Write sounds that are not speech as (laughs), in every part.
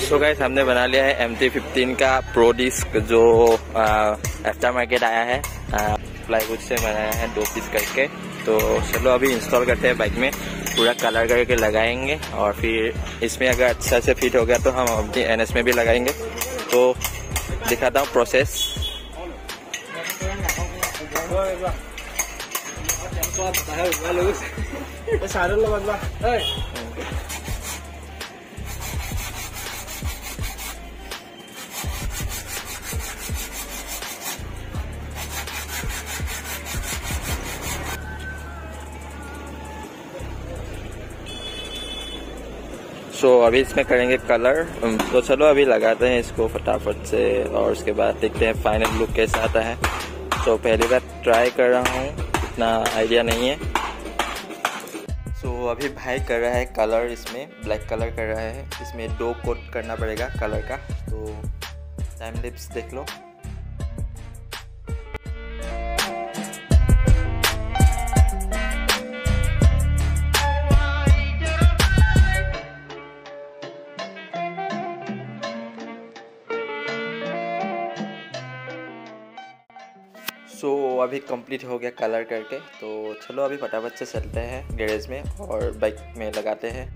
So guys हमने बना लिया है एम टी फिफ्टीन का प्रो डिस्क जो आफ्टर मार्केट आया है। प्लाईवुड से बनाया है दो पीस करके। तो चलो अभी इंस्टॉल करते हैं बाइक में। पूरा कलर करके लगाएँगे और फिर इसमें अगर अच्छा से फिट हो गया तो हम अपनी एनएस में भी लगाएँगे। तो दिखाता हूँ प्रोसेस (laughs) सो अभी इसमें करेंगे कलर तो चलो अभी लगाते हैं इसको फटाफट से और उसके बाद देखते हैं फाइनल लुक कैसा आता है. तो पहली बार ट्राई कर रहा हूँ. इतना आइडिया नहीं है. सो so, अभी भाई कर रहा है कलर इसमें. ब्लैक कलर कर रहा है. इसमें दो कोट करना पड़ेगा कलर का. तो टाइम लिप्स देख लो. सो so, अभी कंप्लीट हो गया कलर करके तो चलो अभी फटाफट से चलते हैं गैरेज में और बाइक में लगाते हैं।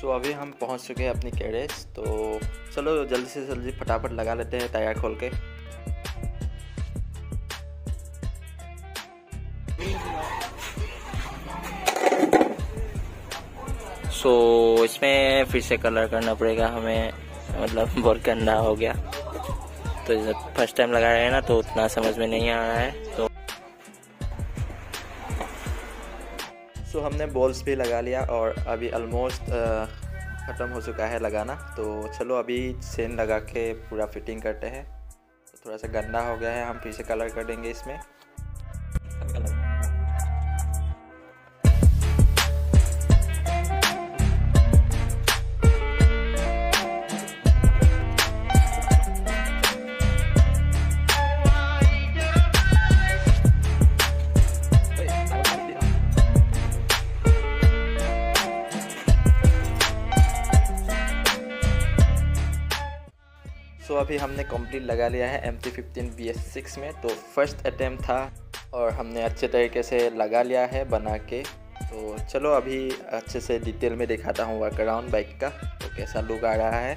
सो so, अभी हम पहुँच चुके हैं अपनी गैरेज तो चलो जल्दी से जल्दी फटाफट लगा लेते हैं टायर खोल के। सो so, इसमें फिर से कलर करना पड़ेगा हमें मतलब बहुत गंदा हो गया। तो जब फ़र्स्ट टाइम लगा रहे हैं ना तो उतना समझ में नहीं आ रहा है तो सो so, हमने बॉल्स भी लगा लिया और अभी ऑलमोस्ट ख़त्म हो चुका है लगाना। तो चलो अभी सेन लगा के पूरा फिटिंग करते हैं। तो थोड़ा सा गंदा हो गया है हम फिर से कलर कर देंगे इसमें। सो अभी हमने कंप्लीट लगा लिया है M T fifteen B S six में। तो फ़र्स्ट अटैम्प्ट था और हमने अच्छे तरीके से लगा लिया है बना के। तो चलो अभी अच्छे से डिटेल में दिखाता हूँ वर्क अराउंड बाइक का तो कैसा लुक आ रहा है।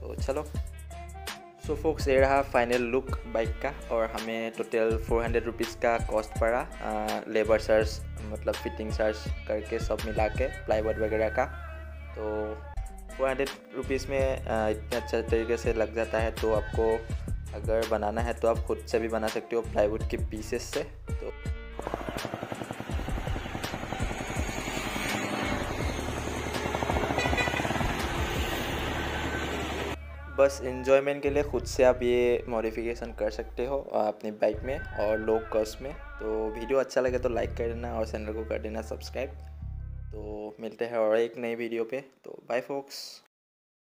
तो चलो। सो so, फोक्स ये रहा फाइनल लुक बाइक का और हमें टोटल फोर हंड्रेड रुपीज़ का कॉस्ट पड़ा लेबर चार्ज मतलब फिटिंग चार्ज करके सब मिला के प्लाईवुड वगैरह का। तो फोर हंड्रेड रुपीज़ में इतने अच्छा तरीके से लग जाता है तो आपको अगर बनाना है तो आप खुद से भी बना सकते हो प्लाईवुड के पीसेस से तो। बस इन्जॉयमेंट के लिए खुद से आप ये मॉडिफिकेशन कर सकते हो अपनी बाइक में और लो कॉस्ट में। तो वीडियो अच्छा लगे तो लाइक कर देना और चैनल को कर देना सब्सक्राइब तो मिलते हैं और एक नई वीडियो पे। तो बाय फोक्स